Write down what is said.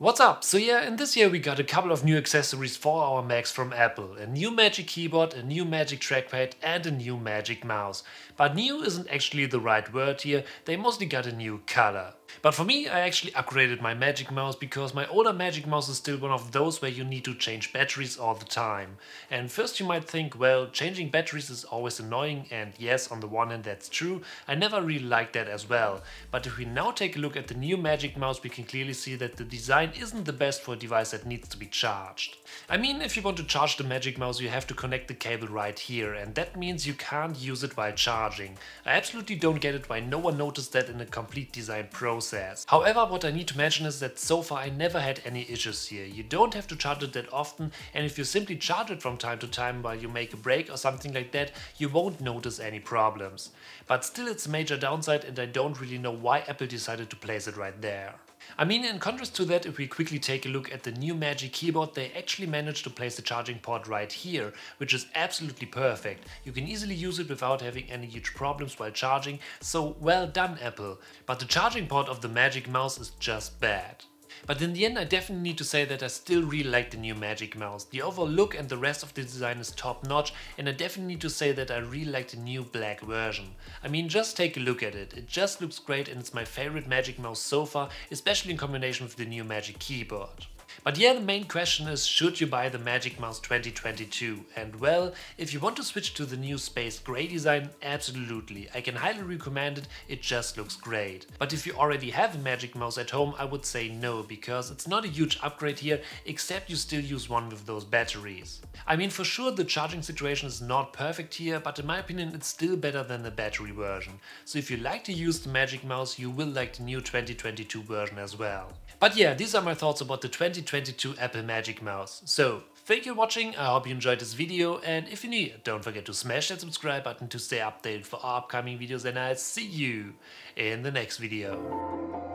What's up? So yeah, in this year we got a couple of new accessories for our Macs from Apple. A new Magic Keyboard, a new Magic Trackpad and a new Magic Mouse. But new isn't actually the right word here, they mostly got a new color. But for me, I actually upgraded my Magic Mouse because my older Magic Mouse is still one of those where you need to change batteries all the time. And first you might think, well, changing batteries is always annoying and yes, on the one hand that's true, I never really liked that as well. But if we now take a look at the new Magic Mouse, we can clearly see that the design isn't the best for a device that needs to be charged. I mean, if you want to charge the Magic Mouse, you have to connect the cable right here, and that means you can't use it while charging. I absolutely don't get it why no one noticed that in a complete design process process. However, what I need to mention is that so far I never had any issues here. You don't have to charge it that often and if you simply charge it from time to time while you make a break or something like that, you won't notice any problems. But still it's a major downside and I don't really know why Apple decided to place it right there. I mean, in contrast to that, if we quickly take a look at the new Magic Keyboard, they actually managed to place the charging port right here, which is absolutely perfect. You can easily use it without having any huge problems while charging, so well done Apple. But the charging port of the Magic Mouse is just bad. But in the end I definitely need to say that I still really like the new Magic Mouse. The overall look and the rest of the design is top notch and I definitely need to say that I really like the new black version. I mean just take a look at it, it just looks great and it's my favorite Magic Mouse so far, especially in combination with the new Magic Keyboard. But yeah, the main question is, should you buy the Magic Mouse 2022? And well, if you want to switch to the new Space Gray design, absolutely. I can highly recommend it, it just looks great. But if you already have a Magic Mouse at home, I would say no, because it's not a huge upgrade here, except you still use one with those batteries. I mean, for sure the charging situation is not perfect here, but in my opinion it's still better than the battery version. So if you like to use the Magic Mouse, you will like the new 2022 version as well. But yeah, these are my thoughts about the 2022 Apple Magic Mouse. So, thank you for watching, I hope you enjoyed this video and if you're new, don't forget to smash that subscribe button to stay updated for our upcoming videos and I'll see you in the next video.